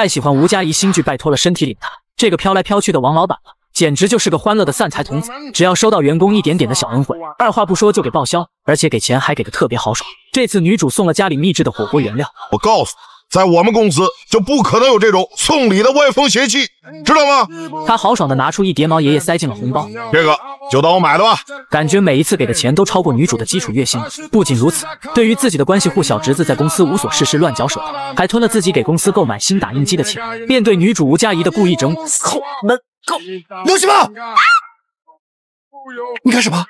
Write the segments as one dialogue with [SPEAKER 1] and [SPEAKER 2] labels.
[SPEAKER 1] 太喜欢吴佳怡新剧，拜托了身体里的他，这个飘来飘去的王老板了，简直就是个欢乐的散财童子。只要收到员工一点点的小恩惠，二话不说就给报销，而且给钱还给的特别豪爽。这次女主送了家里秘制的火锅原料，
[SPEAKER 2] 我告诉你。在我们公司就不可能有这种送礼的歪风邪气，知道吗？
[SPEAKER 1] 他豪爽的拿出一叠毛爷爷塞进了红包，
[SPEAKER 2] 这个就当我买的吧。
[SPEAKER 1] 感觉每一次给的钱都超过女主的基础月薪。不仅如此，对于自己的关系户小侄子在公司无所事事乱嚼舌头，还吞了自己给公司购买新打印机的钱。面对女主吴佳怡的故意整
[SPEAKER 3] 后门口刘西梦，你干什么？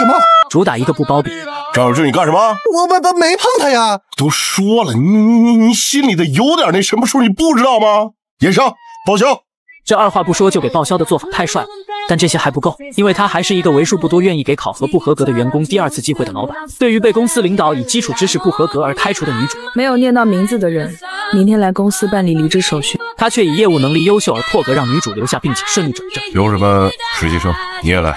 [SPEAKER 3] 什么？
[SPEAKER 1] 主打一个不包庇。
[SPEAKER 2] 张小志，你干什么？
[SPEAKER 3] 我我我没碰他呀！
[SPEAKER 2] 都说了，你你你你心里的有点那什么数，你不知道吗？验伤报销。
[SPEAKER 1] 这二话不说就给报销的做法太帅了，但这些还不够，因为他还是一个为数不多愿意给考核不合格的员工第二次机会的老板。对于被公司领导以基础知识不合格而开除的女主，
[SPEAKER 4] 没有念到名字的人，明天来公司办理离职手续。
[SPEAKER 1] 他却以业务能力优秀而破格让女主留下，并且顺利转正。
[SPEAKER 2] 有什么实习生你也来。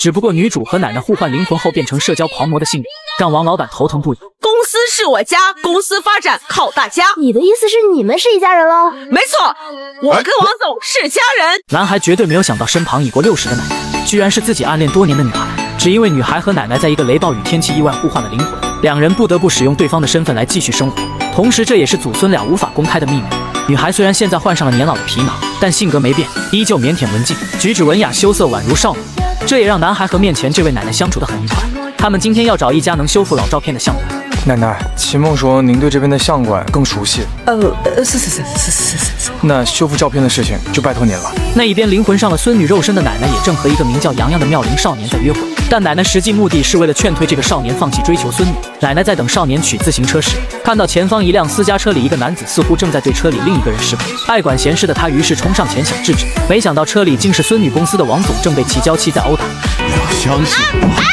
[SPEAKER 1] 只不过女主和奶奶互换灵魂后变成社交狂魔的性格，让王老板头疼不已。
[SPEAKER 5] 公司是我家，公司发展靠大家。
[SPEAKER 6] 你的意思是你们是一家人喽？
[SPEAKER 5] 没错，我跟王总是家人。
[SPEAKER 1] 男孩绝对没有想到身旁已过六十的奶奶，居然是自己暗恋多年的女孩。只因为女孩和奶奶在一个雷暴雨天气意外互换了灵魂，两人不得不使用对方的身份来继续生活。同时，这也是祖孙俩无法公开的秘密。女孩虽然现在换上了年老的皮囊，但性格没变，依旧腼腆文静，举止文雅羞涩，宛如少女。这也让男孩和面前这位奶奶相处得很愉快。他们今天要找一家能修复老照片的相馆。
[SPEAKER 7] 奶奶，秦梦说您对这边的相馆更熟悉。
[SPEAKER 5] 呃，是是是是是是是。
[SPEAKER 7] 那修复照片的事情就拜托您了。
[SPEAKER 1] 那一边灵魂上了孙女肉身的奶奶也正和一个名叫洋洋的妙龄少年在约会，但奶奶实际目的是为了劝退这个少年放弃追求孙女。奶奶在等少年取自行车时，看到前方一辆私家车里一个男子似乎正在对车里另一个人施暴，爱管闲事的他于是冲上前想制止，没想到车里竟是孙女公司的王总，正被其娇妻在殴打。
[SPEAKER 2] 你要相信我。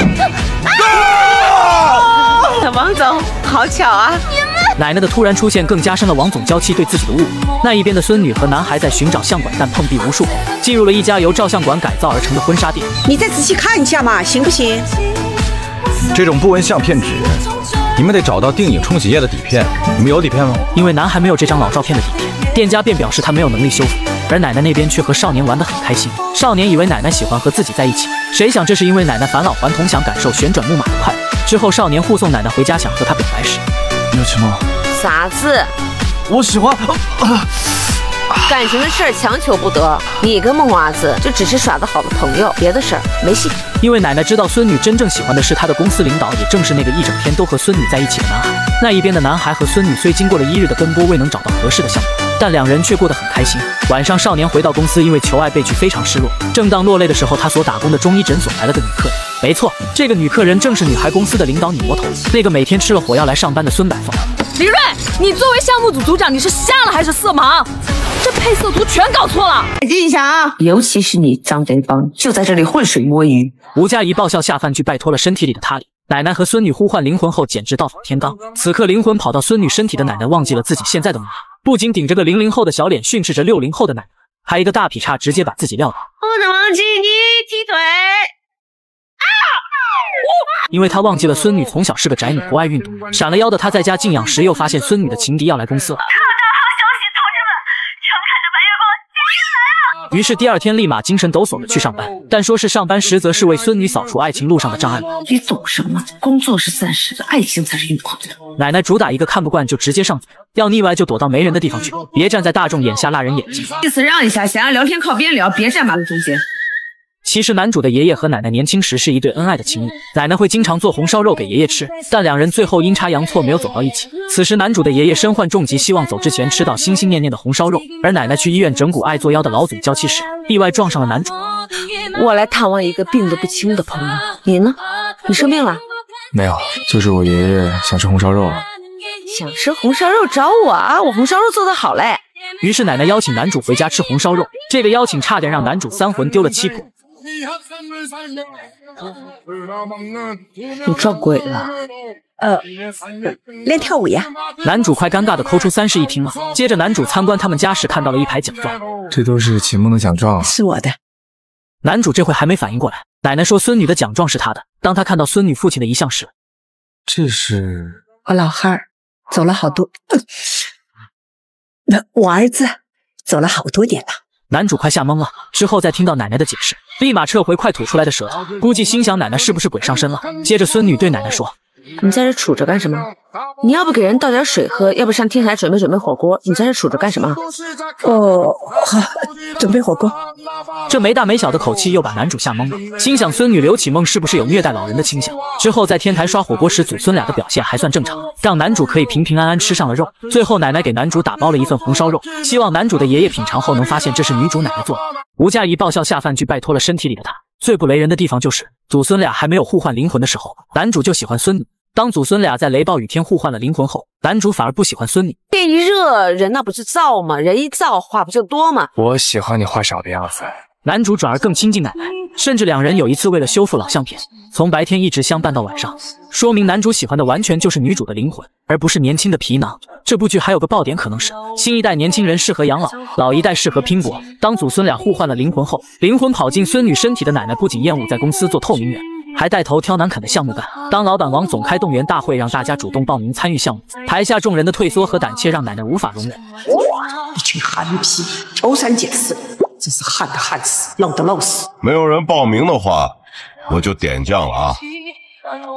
[SPEAKER 5] 王总，好巧啊！
[SPEAKER 1] 奶奶的突然出现更加深了王总娇妻对自己的误会。那一边的孙女和男孩在寻找相馆，但碰壁无数后，进入了一家由照相馆改造而成的婚纱店。
[SPEAKER 5] 你再仔细看一下嘛，行不行？
[SPEAKER 8] 这种不纹相片纸，你们得找到电影冲洗液的底片。你们有底片吗？
[SPEAKER 1] 因为男孩没有这张老照片的底片，店家便表示他没有能力修复。而奶奶那边却和少年玩得很开心。少年以为奶奶喜欢和自己在一起，谁想这是因为奶奶返老还童，想感受旋转木马的快乐。之后，少年护送奶奶回家，想和她表白时，
[SPEAKER 7] 刘启梦，
[SPEAKER 5] 啥子？
[SPEAKER 7] 我喜欢。
[SPEAKER 5] 感情的事儿强求不得，你跟梦娃子就只是耍得好的朋友，别的事儿没戏。
[SPEAKER 1] 因为奶奶知道孙女真正喜欢的是她的公司领导，也正是那个一整天都和孙女在一起的男孩。那一边的男孩和孙女虽经过了一日的奔波，未能找到合适的项目，但两人却过得很开心。晚上，少年回到公司，因为求爱被拒，非常失落。正当落泪的时候，他所打工的中医诊所来了个女客人。没错，这个女客人正是女孩公司的领导女魔头，那个每天吃了火药来上班的孙百凤。
[SPEAKER 4] 李锐，你作为项目组组长，你是瞎了还是色盲？这配色图全搞错了。
[SPEAKER 5] 改进一下啊，尤其是你张真芳，就在这里浑水摸鱼。
[SPEAKER 1] 吴佳怡爆笑下饭剧，拜托了身体里的他里。奶奶和孙女呼唤灵魂后，简直倒反天罡。此刻灵魂跑到孙女身体的奶奶，忘记了自己现在的模样，不仅顶着个零零后的小脸训斥着六零后的奶奶，还一个大劈叉，直接把自己撂倒。
[SPEAKER 5] 不能忘记你踢腿。
[SPEAKER 1] 因为他忘记了孙女从小是个宅女，不爱运动。闪了腰的他在家静养时，又发现孙女的情敌要来公司了。于是第二天立马精神抖擞的去上班，但说是上班，实则是为孙女扫除爱情路上的障碍。
[SPEAKER 5] 你懂什么？工作是暂时的，爱情才是永恒的。
[SPEAKER 1] 奶奶主打一个看不惯就直接上嘴，要腻歪就躲到没人的地方去，别站在大众眼下辣人眼睛。
[SPEAKER 5] 意思让一下，想要聊天靠边聊，别站马路中间。
[SPEAKER 1] 其实男主的爷爷和奶奶年轻时是一对恩爱的情侣，奶奶会经常做红烧肉给爷爷吃，但两人最后阴差阳错没有走到一起。此时男主的爷爷身患重疾，希望走之前吃到心心念念的红烧肉，而奶奶去医院整蛊爱作妖的老总娇妻时，意外撞上了男主。
[SPEAKER 5] 我来探望一个病得不轻的朋友，你呢？你生病了？
[SPEAKER 7] 没有，就是我爷爷想吃红烧肉了。
[SPEAKER 5] 想吃红烧肉找我啊，我红烧肉做得好嘞。
[SPEAKER 1] 于是奶奶邀请男主回家吃红烧肉，这个邀请差点让男主三魂丢了七魄。
[SPEAKER 5] 你撞鬼了？呃，练跳舞呀。
[SPEAKER 1] 男主快尴尬的抠出三室一厅了。接着男主参观他们家时，看到了一排奖状，
[SPEAKER 7] 这都是秦梦的奖状，
[SPEAKER 5] 是我的。
[SPEAKER 1] 男主这会还没反应过来，奶奶说孙女的奖状是他的。当他看到孙女父亲的遗像时，
[SPEAKER 7] 这是
[SPEAKER 5] 我老汉儿
[SPEAKER 9] 走了好多。那我儿子走了好多年了。
[SPEAKER 1] 男主快吓懵了，之后再听到奶奶的解释，立马撤回快吐出来的舌头，估计心想奶奶是不是鬼上身了。接着孙女对奶奶说。
[SPEAKER 5] 你在这杵着干什么？你要不给人倒点水喝，要不上天台准备准备火锅。你在这杵着干什么？
[SPEAKER 9] 哦，好，准备火锅。
[SPEAKER 1] 这没大没小的口气又把男主吓懵了，心想孙女刘启梦是不是有虐待老人的倾向？之后在天台刷火锅时，祖孙俩的表现还算正常，让男主可以平平安安吃上了肉。最后奶奶给男主打包了一份红烧肉，希望男主的爷爷品尝后能发现这是女主奶奶做的。吴佳怡爆笑下饭剧，拜托了身体里的他。最不雷人的地方就是祖孙俩还没有互换灵魂的时候，男主就喜欢孙女。当祖孙俩在雷暴雨天互换了灵魂后，男主反而不喜欢孙女。
[SPEAKER 5] 天一热，人那不是燥吗？人一燥，话不就多吗？
[SPEAKER 7] 我喜欢你话少的样子。
[SPEAKER 1] 男主转而更亲近奶奶，甚至两人有一次为了修复老相片，从白天一直相伴到晚上。说明男主喜欢的完全就是女主的灵魂，而不是年轻的皮囊。这部剧还有个爆点，可能是新一代年轻人适合养老，老一代适合拼搏。当祖孙俩互换了灵魂后，灵魂跑进孙女身体的奶奶不仅厌恶在公司做透明人。还带头挑难啃的项目干。当老板王总开动员大会，让大家主动报名参与项目，台下众人的退缩和胆怯让奶奶无法容忍。
[SPEAKER 9] 一群憨批，挑三拣四，真是旱的旱死，涝的涝死。
[SPEAKER 2] 没有人报名的话，我就点将了啊！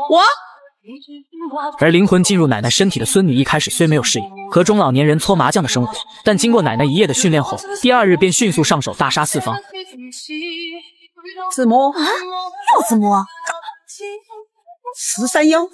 [SPEAKER 5] 我。
[SPEAKER 1] 而灵魂进入奶奶身体的孙女一开始虽没有适应和中老年人搓麻将的生活，但经过奶奶一夜的训练后，第二日便迅速上手大杀四方。
[SPEAKER 9] 自摸
[SPEAKER 4] 啊，又自摸。
[SPEAKER 9] 十三幺，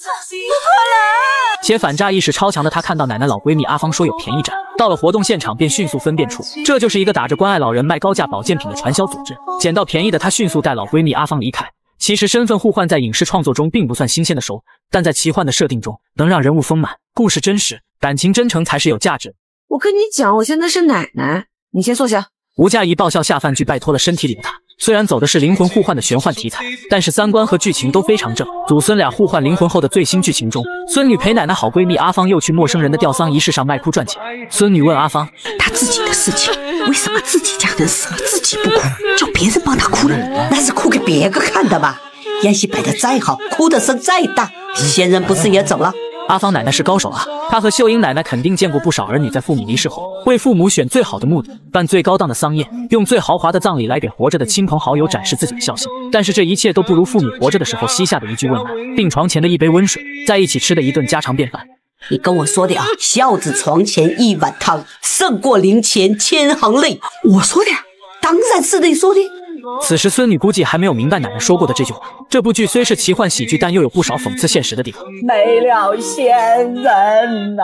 [SPEAKER 1] 且反诈意识超强的她看到奶奶老闺蜜阿芳说有便宜占，到了活动现场便迅速分辨出这就是一个打着关爱老人卖高价保健品的传销组织。捡到便宜的她迅速带老闺蜜阿芳离开。其实身份互换在影视创作中并不算新鲜的熟，但在奇幻的设定中，能让人物丰满、故事真实、感情真诚才是有价值。
[SPEAKER 5] 我跟你讲，我现在是奶奶，你先坐下。
[SPEAKER 1] 吴佳怡爆笑下饭剧，拜托了身体里的她。虽然走的是灵魂互换的玄幻题材，但是三观和剧情都非常正。祖孙俩互换灵魂后的最新剧情中，孙女陪奶奶好闺蜜阿芳又去陌生人的吊丧仪式上卖哭赚钱。孙女问阿芳：“
[SPEAKER 9] 她自己的事情，为什么自己家人死了自己不哭，叫别人帮她哭呢？那是哭给别个看的吧？宴席摆的再好，哭的声再大，先人不是也走了？”
[SPEAKER 1] 阿芳奶奶是高手啊，她和秀英奶奶肯定见过不少儿女在父母离世后为父母选最好的墓地，办最高档的丧宴，用最豪华的葬礼来给活着的亲朋好友展示自己的孝心。但是这一切都不如父母活着的时候膝下的一句问安，病床前的一杯温水，在一起吃的一顿家常便饭。
[SPEAKER 9] 你跟我说的啊，孝子床前一碗汤，胜过灵前千行泪。我说的，当然是你说的。
[SPEAKER 1] 此时，孙女估计还没有明白奶奶说过的这句话。这部剧虽是奇幻喜剧，但又有不少讽刺现实的地方。
[SPEAKER 9] 没了仙人呐！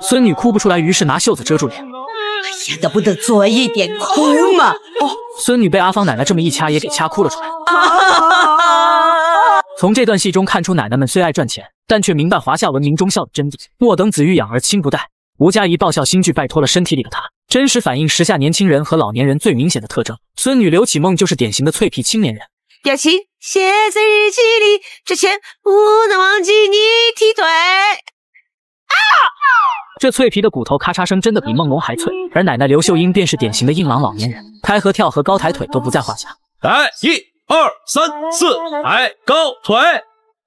[SPEAKER 1] 孙女哭不出来，于是拿袖子遮住脸。
[SPEAKER 9] 哎呀，能不能做一点哭嘛？
[SPEAKER 1] 哦，孙女被阿芳奶奶这么一掐，也给掐哭了出来。从这段戏中看出，奶奶们虽爱赚钱，但却明白华夏文明忠孝的真谛。莫等子欲养而亲不待。吴佳怡爆笑新剧，拜托了身体里的她。真实反映时下年轻人和老年人最明显的特征。孙女刘启梦就是典型的脆皮青年人。
[SPEAKER 5] 表情写在日记里，之前不能忘记你踢腿。啊！
[SPEAKER 1] 这脆皮的骨头咔嚓声真的比梦龙还脆。而奶奶刘秀英便是典型的硬朗老年人，开合跳和高抬腿都不在话下。
[SPEAKER 10] 来，一二三四，抬高腿。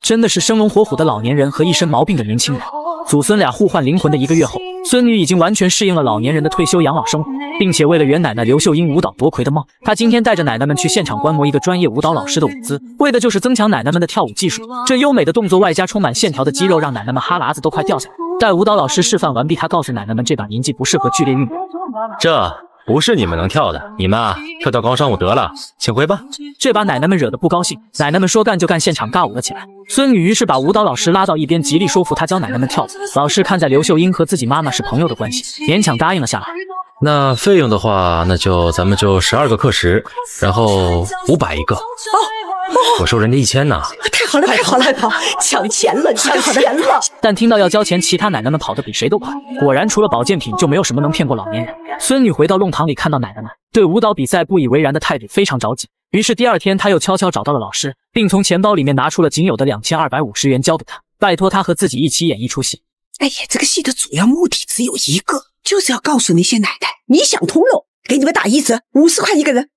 [SPEAKER 1] 真的是生龙活虎的老年人和一身毛病的年轻人。祖孙俩互换灵魂的一个月后，孙女已经完全适应了老年人的退休养老生活，并且为了圆奶奶刘秀英舞蹈夺魁的梦，她今天带着奶奶们去现场观摩一个专业舞蹈老师的舞姿，为的就是增强奶奶们的跳舞技术。这优美的动作外加充满线条的肌肉，让奶奶们哈喇子都快掉下来。待舞蹈老师示范完毕，他告诉奶奶们，这把年纪不适合剧烈运动。
[SPEAKER 10] 这。不是你们能跳的，你们啊跳跳广场舞得了，请回吧。
[SPEAKER 1] 这把奶奶们惹得不高兴，奶奶们说干就干，现场尬舞了起来。孙女于是把舞蹈老师拉到一边，极力说服他教奶奶们跳舞。老师看在刘秀英和自己妈妈是朋友的关系，勉强答应了下来。
[SPEAKER 10] 那费用的话，那就咱们就十二个课时，然后五百一个。哦，我收人家一千呢。
[SPEAKER 9] 太好了，太好了，太好了，抢钱了，抢钱了。
[SPEAKER 1] 但听到要交钱，其他奶奶们跑得比谁都快。果然，除了保健品，就没有什么能骗过老年人。孙女回到弄堂里，看到奶奶们对舞蹈比赛不以为然的态度，非常着急。于是第二天，她又悄悄找到了老师，并从钱包里面拿出了仅有的两千二百五十元交给他，拜托他和自己一起演一出戏。
[SPEAKER 9] 哎呀，这个戏的主要目的只有一个。就是要告诉那些奶奶，你想通了，给你们打一折，五十块一个人。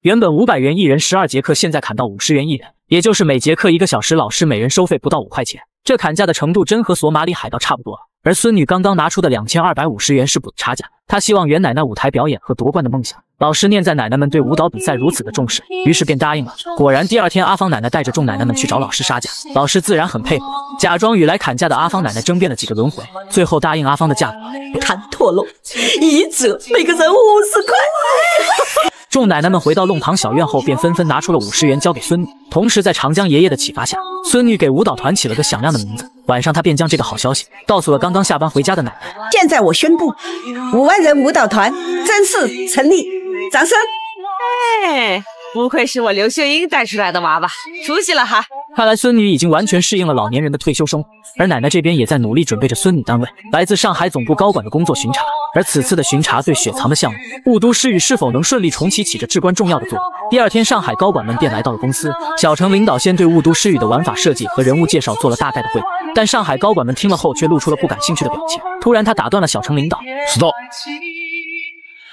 [SPEAKER 1] 原本五百元一人十二节课，现在砍到五十元一人，也就是每节课一个小时，老师每人收费不到五块钱。这砍价的程度真和索马里海盗差不多了。而孙女刚刚拿出的两千二百五十元是补差价，她希望袁奶奶舞台表演和夺冠的梦想。老师念在奶奶们对舞蹈比赛如此的重视，于是便答应了。果然，第二天阿芳奶奶带着众奶奶们去找老师杀价，老师自然很配合，假装与来砍价的阿芳奶奶争辩了几个轮回，最后答应阿芳的价格。
[SPEAKER 9] 谈妥了，一折每个人五十块。
[SPEAKER 1] 众奶奶们回到弄堂小院后，便纷纷拿出了五十元交给孙女。同时，在长江爷爷的启发下，孙女给舞蹈团起了个响亮的名字。晚上，她便将这个好消息告诉了刚刚下班回家的奶奶。
[SPEAKER 9] 现在我宣布，五万人舞蹈团正式成立，掌声！
[SPEAKER 5] 哎，不愧是我刘秀英带出来的娃娃，出息了哈！
[SPEAKER 1] 看来孙女已经完全适应了老年人的退休生活，而奶奶这边也在努力准备着孙女单位来自上海总部高管的工作巡查。而此次的巡查对雪藏的项目雾都诗语是否能顺利重启起着至关重要的作用。第二天，上海高管们便来到了公司，小程领导先对雾都诗语的玩法设计和人物介绍做了大概的汇报，但上海高管们听了后却露出了不感兴趣的表情。突然，他打断了小程领导
[SPEAKER 2] ：“Stop！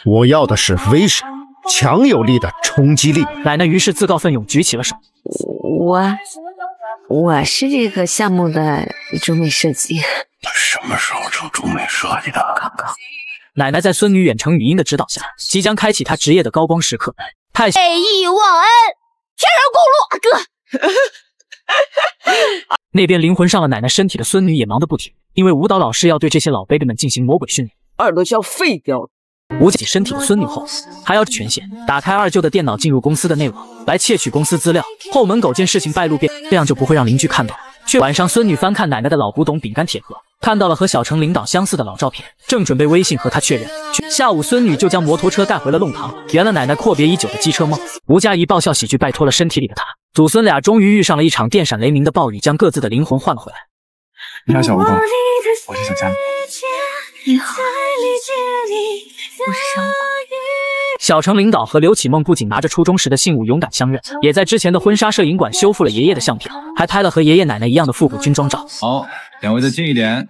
[SPEAKER 2] 我要的是威神，强有力的冲击力。”
[SPEAKER 1] 奶奶于是自告奋勇举起了手：“
[SPEAKER 5] 我。”我是这个项目的中美设计。
[SPEAKER 2] 什么时候成中美设计的？
[SPEAKER 5] 刚刚。
[SPEAKER 1] 奶奶在孙女远程语音的指导下，即将开启她职业的高光时刻。太
[SPEAKER 6] 北义忘恩，天人共
[SPEAKER 1] 路。哥。那边灵魂上了奶奶身体的孙女也忙得不停，因为舞蹈老师要对这些老 baby 们进行魔鬼训练，
[SPEAKER 9] 耳朵就要废掉。
[SPEAKER 1] 捂起身体的孙女后，还要权限打开二舅的电脑，进入公司的内网来窃取公司资料。后门狗见事情败露，便这样就不会让邻居看到。却晚上，孙女翻看奶奶的老古董饼干铁盒，看到了和小程领导相似的老照片，正准备微信和他确认。下午，孙女就将摩托车带回了弄堂，圆了奶奶阔别已久的机车梦。吴佳怡爆笑喜剧拜托了身体里的他，祖孙俩终于遇上了一场电闪雷鸣的暴雨，将各自的灵魂换了回来。
[SPEAKER 7] 你好，小蜈蚣，我是小佳。
[SPEAKER 5] 你好，我是小五。
[SPEAKER 1] 小城领导和刘启梦不仅拿着初中时的信物勇敢相认，也在之前的婚纱摄影馆修复了爷爷的相片，还拍了和爷爷奶奶一样的复古军装照。
[SPEAKER 11] 好，两位再近一点。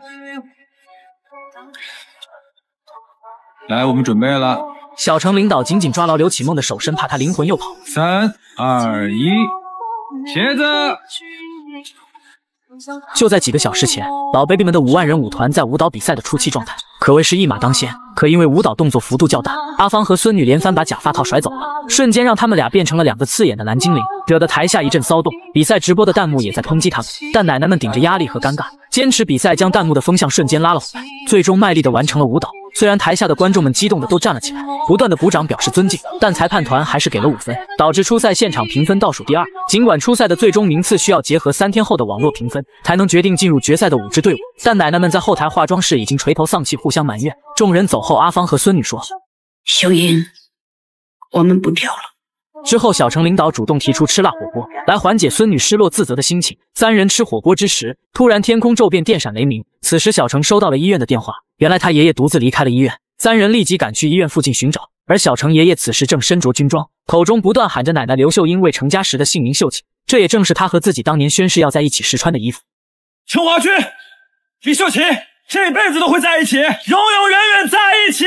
[SPEAKER 11] 来，我们准备了。
[SPEAKER 1] 小城领导紧紧抓牢刘启梦的手，生怕他灵魂又跑。
[SPEAKER 11] 三二一，茄子。
[SPEAKER 1] 就在几个小时前，老 baby 们的五万人舞团在舞蹈比赛的初期状态可谓是一马当先。可因为舞蹈动作幅度较大，阿芳和孙女连番把假发套甩走了，瞬间让他们俩变成了两个刺眼的蓝精灵，惹得台下一阵骚动。比赛直播的弹幕也在抨击他们，但奶奶们顶着压力和尴尬，坚持比赛，将弹幕的风向瞬间拉了回来，最终卖力的完成了舞蹈。虽然台下的观众们激动的都站了起来，不断的鼓掌表示尊敬，但裁判团还是给了五分，导致初赛现场评分倒数第二。尽管初赛的最终名次需要结合三天后的网络评分才能决定进入决赛的五支队伍，但奶奶们在后台化妆室已经垂头丧气，互相埋怨。众人走后，阿芳和孙女说：“
[SPEAKER 9] 秀英，我们不跳了。”
[SPEAKER 1] 之后，小程领导主动提出吃辣火锅来缓解孙女失落自责的心情。三人吃火锅之时，突然天空骤变，电闪雷鸣。此时，小程收到了医院的电话，原来他爷爷独自离开了医院。三人立即赶去医院附近寻找，而小程爷爷此时正身着军装，口中不断喊着奶奶刘秀英未成家时的姓名秀气，这也正是他和自己当年宣誓要在一起时穿的衣服。
[SPEAKER 12] 程华军，李秀琴，这辈子都会在一起，永永远远在一起，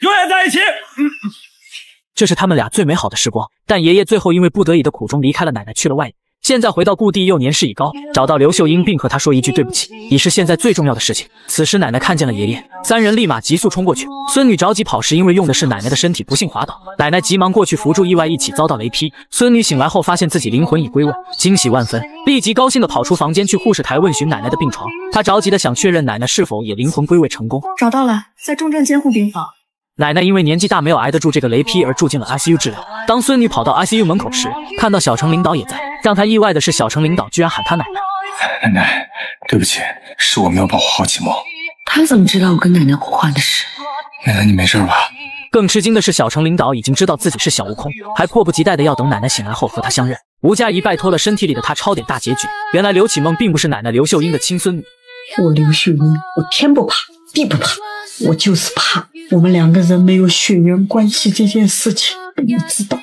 [SPEAKER 12] 永远在一起。嗯。
[SPEAKER 1] 这是他们俩最美好的时光，但爷爷最后因为不得已的苦衷离开了奶奶，去了外地。现在回到故地，又年事已高，找到刘秀英，并和她说一句对不起，已是现在最重要的事情。此时奶奶看见了爷爷，三人立马急速冲过去。孙女着急跑时，因为用的是奶奶的身体，不幸滑倒，奶奶急忙过去扶住，意外一起遭到雷劈。孙女醒来后，发现自己灵魂已归位，惊喜万分，立即高兴的跑出房间去护士台问询奶奶的病床。她着急的想确认奶奶是否也灵魂归位成功，
[SPEAKER 13] 找到了，在重症监护病房。
[SPEAKER 1] 奶奶因为年纪大，没有挨得住这个雷劈，而住进了 ICU 治疗。当孙女跑到 ICU 门口时，看到小城领导也在。让她意外的是，小城领导居然喊她奶
[SPEAKER 7] 奶。奶奶，对不起，是我没有保护好启梦。
[SPEAKER 9] 他怎么知道我跟奶奶互换的事？
[SPEAKER 7] 奶奶，你没事吧？
[SPEAKER 1] 更吃惊的是，小城领导已经知道自己是小悟空，还迫不及待的要等奶奶醒来后和他相认。吴佳怡拜托了身体里的他抄点大结局。原来刘启梦并不是奶奶刘秀英的亲孙女。
[SPEAKER 9] 我刘秀英，我天不怕地不怕，我就是怕。我们两个人没有血缘关系这件事情，你知道。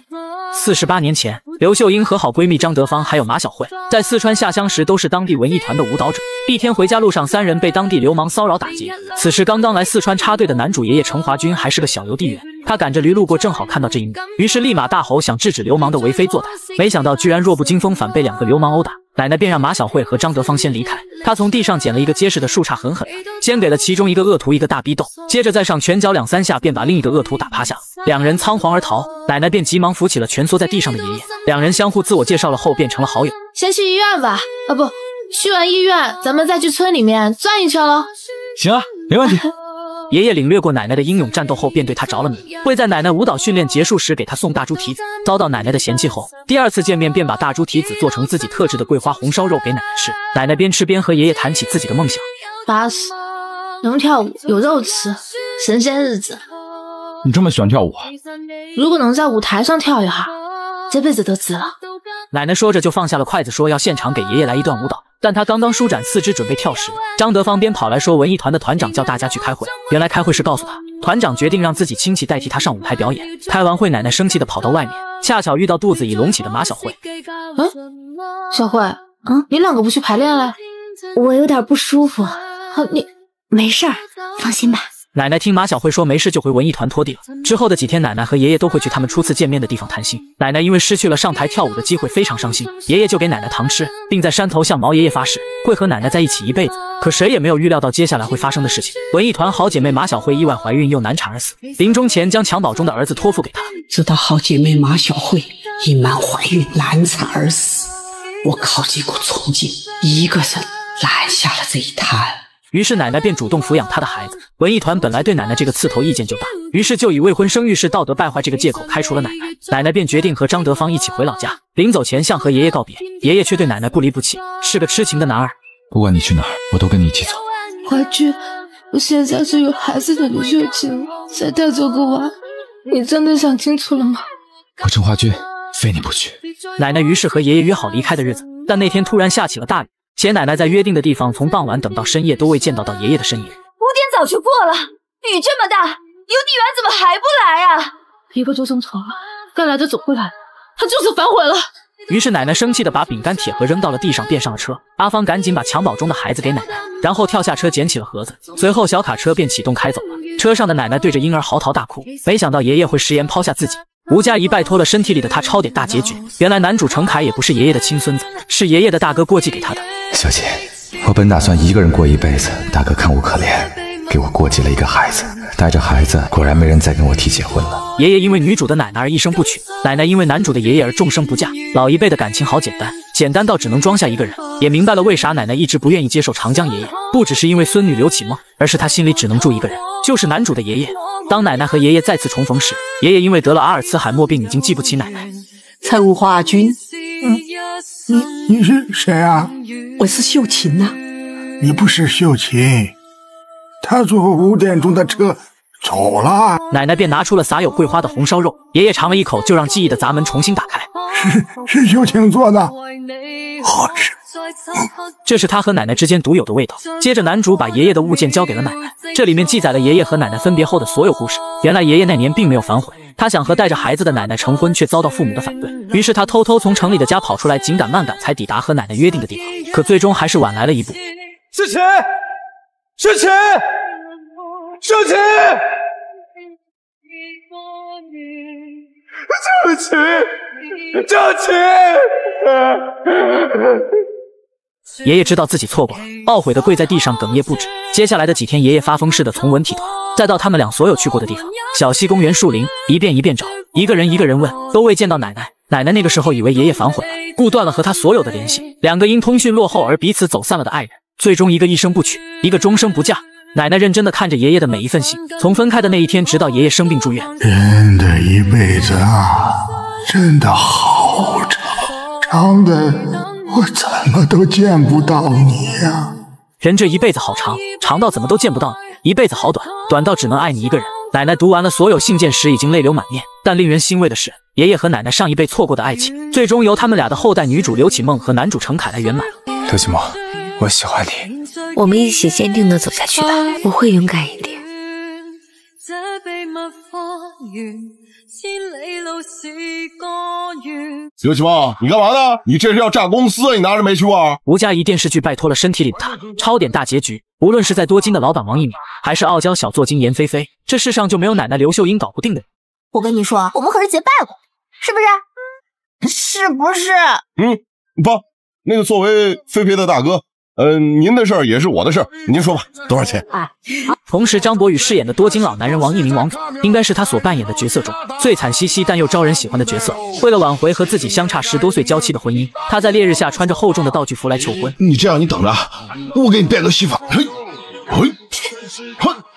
[SPEAKER 1] 四十八年前，刘秀英和好闺蜜张德芳还有马小慧在四川下乡时都是当地文艺团的舞蹈者。一天回家路上，三人被当地流氓骚扰打劫。此时刚刚来四川插队的男主爷爷程华军还是个小邮递员，他赶着驴路过，正好看到这一幕，于是立马大吼想制止流氓的为非作歹。没想到居然弱不禁风，反被两个流氓殴打。奶奶便让马小慧和张德芳先离开，她从地上捡了一个结实的树杈，狠狠地先给了其中一个恶徒一个大逼斗，接着再上拳脚两三下，便把另一个恶徒打趴下，两人仓皇而逃。奶奶便急忙扶起了蜷缩在地上的爷爷，两人相互自我介绍了后，变成了好友。
[SPEAKER 14] 先去医院吧，啊不，去完医院咱们再去村里面转一圈喽。
[SPEAKER 12] 行啊，没问题。
[SPEAKER 1] 爷爷领略过奶奶的英勇战斗后，便对她着了迷，会在奶奶舞蹈训练结束时给她送大猪蹄子。遭到奶奶的嫌弃后，第二次见面便把大猪蹄子做成自己特制的桂花红烧肉给奶奶吃。奶奶边吃边和爷爷谈起自己的梦想。
[SPEAKER 14] 巴适，能跳舞有肉吃，神仙日子。
[SPEAKER 12] 你这么喜欢跳舞啊？
[SPEAKER 14] 如果能在舞台上跳一下，这辈子都值了。
[SPEAKER 1] 奶奶说着就放下了筷子，说要现场给爷爷来一段舞蹈。但他刚刚舒展四肢准备跳时，张德芳边跑来说文艺团的团长叫大家去开会。原来开会是告诉他，团长决定让自己亲戚代替他上舞台表演。开完会，奶奶生气的跑到外面，恰巧遇到肚子已隆起的马小慧。
[SPEAKER 14] 嗯，小慧，嗯，你两个不去排练了？
[SPEAKER 6] 我有点不舒服。
[SPEAKER 14] 你
[SPEAKER 6] 没事儿，放心吧。
[SPEAKER 1] 奶奶听马小慧说没事，就回文艺团拖地了。之后的几天，奶奶和爷爷都会去他们初次见面的地方谈心。奶奶因为失去了上台跳舞的机会，非常伤心。爷爷就给奶奶糖吃，并在山头向毛爷爷发誓，会和奶奶在一起一辈子。可谁也没有预料到接下来会发生的事情。文艺团好姐妹马小慧意外怀孕又难产而死，临终前将襁褓中的儿子托付给她。
[SPEAKER 9] 直到好姐妹马小慧隐瞒怀孕难产而死，我考虑过从警，一个人拦下了这一摊。
[SPEAKER 1] 于是奶奶便主动抚养她的孩子。文艺团本来对奶奶这个刺头意见就大，于是就以未婚生育是道德败坏这个借口开除了奶奶。奶奶便决定和张德芳一起回老家。临走前向和爷爷告别，爷爷却对奶奶不离不弃，是个痴情的男儿。
[SPEAKER 8] 不管你去哪儿，我都跟你一起走。
[SPEAKER 14] 华君，我现在是有孩子的刘秀琴，再带走个娃，你真的想清楚了吗？
[SPEAKER 8] 我陈华君非你不娶。
[SPEAKER 1] 奶奶于是和爷爷约好离开的日子，但那天突然下起了大雨。且奶奶在约定的地方，从傍晚等到深夜都未见到到爷爷的身影。五
[SPEAKER 4] 点早就过了，雨这么大，邮递员怎么还不来啊？
[SPEAKER 14] 一个多钟头了，该来的总会来，他就是反悔了。
[SPEAKER 1] 于是奶奶生气的把饼干铁盒扔到了地上，便上了车。阿芳赶紧把襁褓中的孩子给奶奶，然后跳下车捡起了盒子，随后小卡车便启动开走了。车上的奶奶对着婴儿嚎啕大哭，没想到爷爷会食言抛下自己。吴佳怡拜托了身体里的他抄点大结局。原来男主程凯也不是爷爷的亲孙子，是爷爷的大哥过继给他的。
[SPEAKER 8] 小姐，我本打算一个人过一辈子，大哥看我可怜，给我过继了一个孩子。带着孩子，果然没人再跟我提结婚了。
[SPEAKER 1] 爷爷因为女主的奶奶而一生不娶，奶奶因为男主的爷爷而终生不嫁。老一辈的感情好简单，简单到只能装下一个人。也明白了为啥奶奶一直不愿意接受长江爷爷，不只是因为孙女刘启梦，而是她心里只能住一个人，就是男主的爷爷。当奶奶和爷爷再次重逢时，爷爷因为得了阿尔茨海默病，已经记不起奶奶。
[SPEAKER 9] 陈华君，
[SPEAKER 15] 嗯，你你是谁啊？
[SPEAKER 9] 我是秀琴呐。
[SPEAKER 15] 你不是秀琴，他坐五点钟的车走了。
[SPEAKER 1] 奶奶便拿出了撒有桂花的红烧肉，爷爷尝了一口，就让记忆的闸门重新打开。
[SPEAKER 15] 是是秀琴做的，好吃。
[SPEAKER 1] 这是他和奶奶之间独有的味道。接着，男主把爷爷的物件交给了奶奶，这里面记载了爷爷和奶奶分别后的所有故事。原来爷爷那年并没有反悔，他想和带着孩子的奶奶成婚，却遭到父母的反对。于是他偷偷从城里的家跑出来，紧赶慢赶才抵达和奶奶约定的地方。可最终还是晚来了一步。
[SPEAKER 12] 秀琴，秀琴，秀琴，秀琴，秀琴。
[SPEAKER 1] 爷爷知道自己错过了，懊悔的跪在地上哽咽不止。接下来的几天，爷爷发疯似的从文体团，再到他们俩所有去过的地方，小溪、公园、树林，一遍一遍找，一个人一个人问，都未见到奶奶。奶奶那个时候以为爷爷反悔了，故断了和他所有的联系。两个因通讯落后而彼此走散了的爱人，最终一个一生不娶，一个终生不嫁。奶奶认真的看着爷爷的每一份信，从分开的那一天，直到爷爷生病住院。
[SPEAKER 15] 人的一辈子啊，真的好长，长的。我怎么都见不到你呀！
[SPEAKER 1] 人这一辈子好长，长到怎么都见不到你；一辈子好短，短到只能爱你一个人。奶奶读完了所有信件时，已经泪流满面。但令人欣慰的是，爷爷和奶奶上一辈错过的爱情，最终由他们俩的后代女主刘启梦和男主程凯来圆满。
[SPEAKER 7] 刘启梦，我喜欢你，
[SPEAKER 5] 我们一起坚定的走下去吧。我会勇敢一点。
[SPEAKER 2] 刘启茂，你干嘛呢？你这是要炸公司啊？你拿着没去啊？
[SPEAKER 1] 吴佳怡电视剧拜托了身体里的她，超点大结局。无论是在多金的老板王一鸣，还是傲娇小作精严菲菲，这世上就没有奶奶刘秀英搞不定的人。
[SPEAKER 6] 我跟你说，我们可是结拜过，是不是？是不是？
[SPEAKER 2] 嗯，不，那个作为菲菲的大哥。嗯，您的事儿也是我的事儿，您说吧，多少钱？啊！
[SPEAKER 1] 同时，张博宇饰演的多金老男人王一鸣王总，应该是他所扮演的角色中最惨兮兮但又招人喜欢的角色。为了挽回和自己相差十多岁娇妻的婚姻，他在烈日下穿着厚重的道具服来求婚。
[SPEAKER 2] 你这样，你等着，我给你变个戏法。嘿，嘿，嘿，嘿，嘿。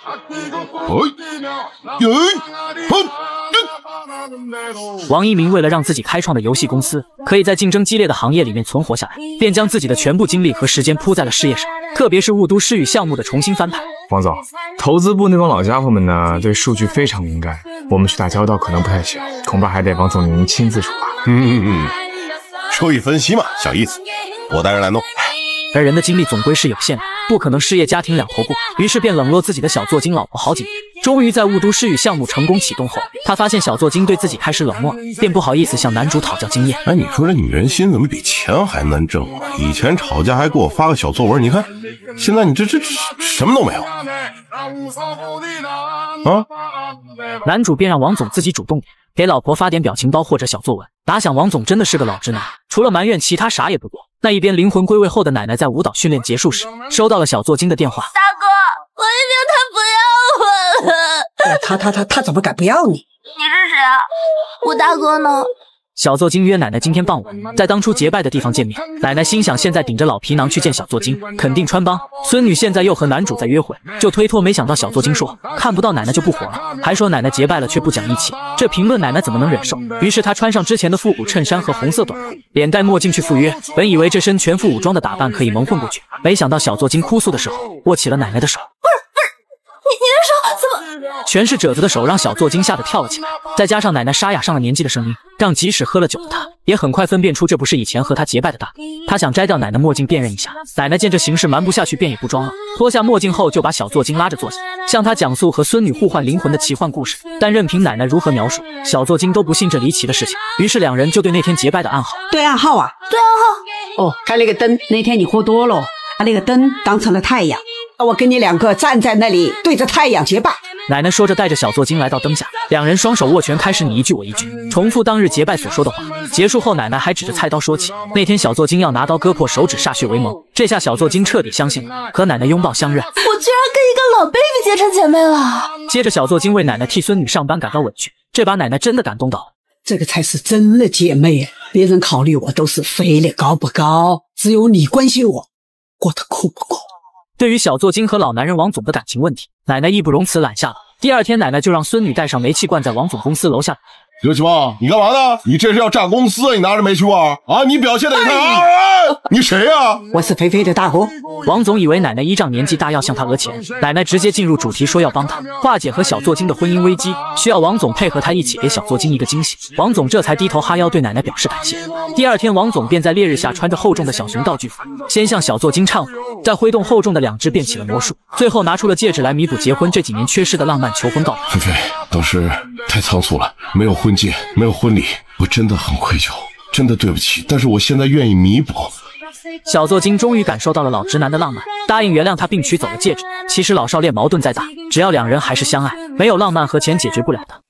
[SPEAKER 1] 王一鸣为了让自己开创的游戏公司可以在竞争激烈的行业里面存活下来，便将自己的全部精力和时间扑在了事业上，特别是雾都诗雨项目的重新翻盘。
[SPEAKER 7] 王总，投资部那帮老家伙们呢，对数据非常敏感，我们去打交道可能不太行，恐怕还得王总您亲自出马。
[SPEAKER 2] 嗯嗯嗯，收益分析嘛，小意思，我带人来弄。
[SPEAKER 1] 而人的精力总归是有限的，不可能事业家庭两头顾，于是便冷落自己的小作精老婆好几年。终于在雾都诗雨项目成功启动后，他发现小作精对自己开始冷漠，便不好意思向男主讨教经验。
[SPEAKER 2] 哎，你说这女人心怎么比钱还难挣啊？以前吵架还给我发个小作文，你看，现在你这这什么都没有啊？
[SPEAKER 1] 男主便让王总自己主动点。给老婆发点表情包或者小作文，打响王总真的是个老直男，除了埋怨，其他啥也不做。那一边灵魂归位后的奶奶在舞蹈训练结束时，收到了小作精的电话。
[SPEAKER 6] 大哥，我一鸣他不要我了。
[SPEAKER 9] 他他他他怎么敢不要你？你
[SPEAKER 6] 是谁啊？我大哥呢？
[SPEAKER 1] 小作精约奶奶今天傍晚在当初结拜的地方见面。奶奶心想，现在顶着老皮囊去见小作精，肯定穿帮。孙女现在又和男主在约会，就推脱。没想到小作精说看不到奶奶就不活了，还说奶奶结拜了却不讲义气。这评论奶奶怎么能忍受？于是她穿上之前的复古衬衫和红色短裤，脸戴墨镜去赴约。本以为这身全副武装的打扮可以蒙混过去，没想到小作精哭诉的时候握起了奶奶的手。全是褶子的手让小作精吓得跳了起来，再加上奶奶沙哑上了年纪的声音，让即使喝了酒的他也很快分辨出这不是以前和他结拜的大哥。他想摘掉奶奶墨镜辨认一下，奶奶见这形势瞒不下去，便也不装了，脱下墨镜后就把小作精拉着坐下，向他讲述和孙女互换灵魂的奇幻故事。但任凭奶奶如何描述，小作精都不信这离奇的事情。于是两人就对那天结拜的暗号
[SPEAKER 9] 对暗号啊，
[SPEAKER 6] 对暗号
[SPEAKER 9] 哦，开那个灯，那天你喝多了，把那个灯当成了太阳。我跟你两个站在那里对着太阳结拜。
[SPEAKER 1] 奶奶说着，带着小作精来到灯下，两人双手握拳，开始你一句我一句，重复当日结拜所说的话。结束后，奶奶还指着菜刀说起那天小作精要拿刀割破手指歃血为盟。这下小作精彻底相信了，和奶奶拥抱相认。我居
[SPEAKER 6] 然跟一个老 baby 结成姐妹了。
[SPEAKER 1] 接着，小作精为奶奶替孙女上班感到委屈，这把奶奶真的感动到了。
[SPEAKER 9] 这个才是真的姐妹，别人考虑我都是飞得高不高，只有你关心我过得苦不苦。
[SPEAKER 1] 对于小作精和老男人王总的感情问题，奶奶义不容辞揽下了。第二天，奶奶就让孙女带上煤气罐，在王总公司楼下。
[SPEAKER 2] 刘启旺，你干嘛呢？你这是要炸公司？你拿着煤气罐啊？你表现的太……你谁呀？
[SPEAKER 9] 我是菲菲的大哥。
[SPEAKER 1] 王总以为奶奶依仗年纪大要向他讹钱，奶奶直接进入主题，说要帮他化解和小作精的婚姻危机，需要王总配合他一起给小作精一个惊喜。王总这才低头哈腰对奶奶表示感谢。第二天，王总便在烈日下穿着厚重的小熊道具服，先向小作精忏悔，再挥动厚重的两只变起了魔术，最后拿出了戒指来弥补结婚这几年缺失的浪漫求婚告白。
[SPEAKER 2] 菲菲，当时太仓促了，没有婚戒，没有婚礼，我真的很愧疚，真的对不起。但是我现在愿意弥补。
[SPEAKER 1] 小作精终于感受到了老直男的浪漫，答应原谅他，并取走了戒指。其实老少恋矛盾再大，只要两人还是相爱，没有浪漫和钱解决不了的。